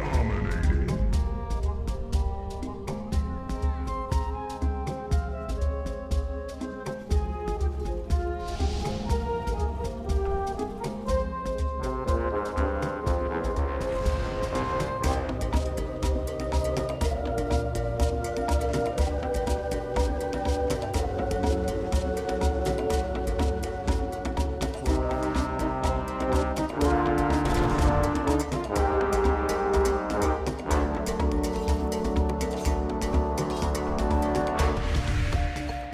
Dominating.